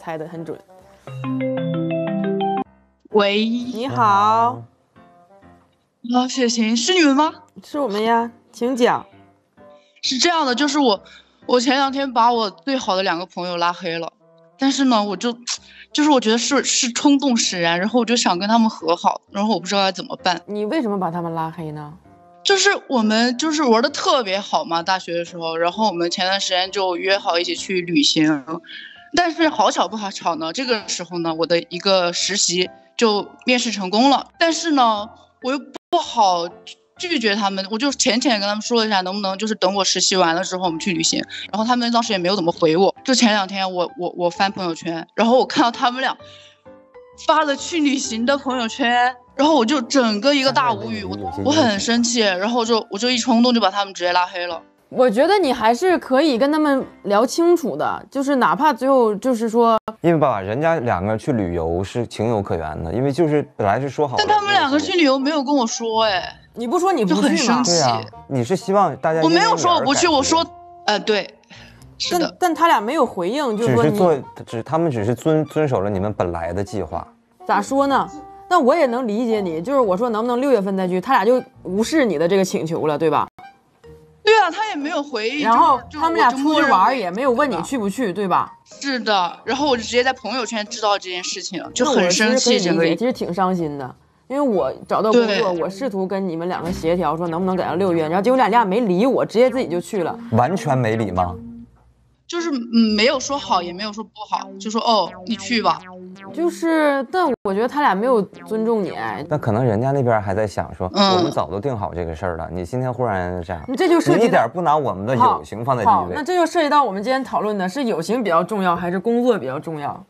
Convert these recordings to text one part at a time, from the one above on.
猜的很准。喂，你好，啊，雪晴是你们吗？是我们呀，请讲。是这样的，就是我，我前两天把我最好的两个朋友拉黑了，但是呢，我就，就是我觉得是是冲动使然，然后我就想跟他们和好，然后我不知道该怎么办。你为什么把他们拉黑呢？就是我们就是玩的特别好嘛，大学的时候，然后我们前段时间就约好一起去旅行，但是好巧不好巧呢，这个时候呢，我的一个实习就面试成功了，但是呢，我又不好拒绝他们，我就浅浅跟他们说了一下，能不能就是等我实习完了之后我们去旅行，然后他们当时也没有怎么回我，就前两天我我我翻朋友圈，然后我看到他们俩发了去旅行的朋友圈。然后我就整个一个大无语，我我很生气，然后就我就一冲动就把他们直接拉黑了。我觉得你还是可以跟他们聊清楚的，就是哪怕最后就是说，因为吧，人家两个去旅游是情有可原的，因为就是本来是说好，但他们两个去旅游没有跟我说，哎，你不说你不去吗？对啊，你是希望大家我没有说我不去，我说，呃，对，是的，但他俩没有回应，就是说做只他们只是遵遵守了你们本来的计划，咋说呢？那我也能理解你，就是我说能不能六月份再去，他俩就无视你的这个请求了，对吧？对啊，他也没有回应。然后他们俩出去玩也没有问你去不去，对吧？是的。然后我就直接在朋友圈知道这件事情了，就很生气，整个其实挺伤心的，因为我找到工作，我试图跟你们两个协调，说能不能改到六月，然后结果俩俩没理我，直接自己就去了，完全没理吗？就是嗯，没有说好，也没有说不好，就说哦，你去吧。就是，但我觉得他俩没有尊重你。那可能人家那边还在想说，我们早都定好这个事儿了，你今天忽然这样，你这就涉及一点不拿我们的友情放在第一位。那这就涉及到我们今天讨论的是友情比较重要，还是工作比较重要？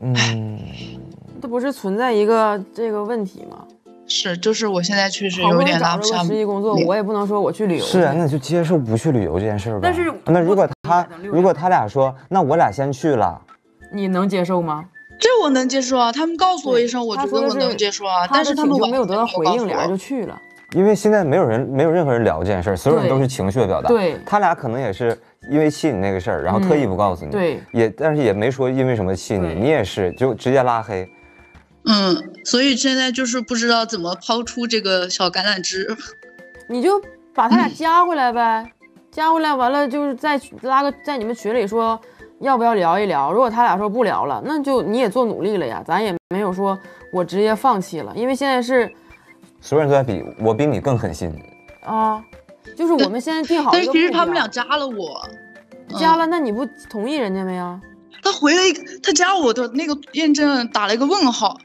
嗯，这不是存在一个这个问题吗？是，就是我现在确实有点拉不下。实习工作，我也不能说我去旅游。是啊，那就接受不去旅游这件事吧。但是，那如果他如果他俩说，那我俩先去了，你能接受吗？能接受啊，他们告诉我一声，我觉得我能接受啊。但是他们没有得到回应，俩人就去了。因为现在没有人，没有任何人聊这件事，所有人都是情绪的表达。对，他俩可能也是因为气你那个事儿，然后特意不告诉你。对，也但是也没说因为什么气你，你也是就直接拉黑。嗯，所以现在就是不知道怎么抛出这个小橄榄枝，你就把他俩加回来呗，加回来完了就是再拉个在你们群里说要不要聊一聊。如果他俩说不聊了，那就你也做努力了呀，咱也没有说我直接放弃了，因为现在是所有人都在比我比你更狠心啊，就是我们现在定好，但是其实他们俩加了我，加了，那你不同意人家没呀？他回了一个，他加我的那个验证打了一个问号。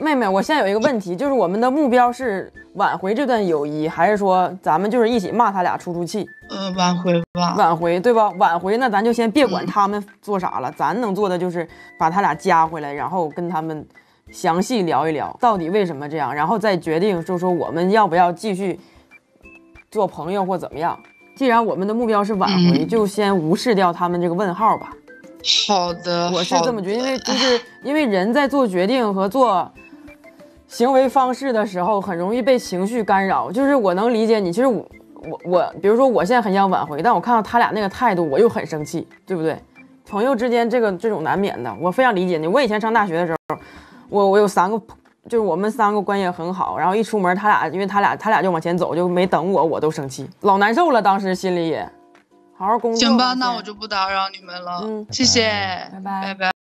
妹妹，我现在有一个问题，就是我们的目标是挽回这段友谊，还是说咱们就是一起骂他俩出出气？呃，挽回吧，挽回对吧？挽回，那咱就先别管他们做啥了，咱能做的就是把他俩加回来，然后跟他们详细聊一聊，到底为什么这样，然后再决定，就说我们要不要继续做朋友或怎么样。既然我们的目标是挽回，就先无视掉他们这个问号吧。好的，我是这么觉得，因为就是因为人在做决定和做行为方式的时候，很容易被情绪干扰。就是我能理解你，其实我我我，比如说我现在很想挽回，但我看到他俩那个态度，我又很生气，对不对？朋友之间这个这种难免的，我非常理解你。我以前上大学的时候，我我有三个，就是我们三个关系很好，然后一出门他俩，因为他俩他俩就往前走，就没等我，我都生气，老难受了，当时心里也。好好工作。行吧，那我就不打扰你们了。嗯，谢谢，拜拜，拜拜。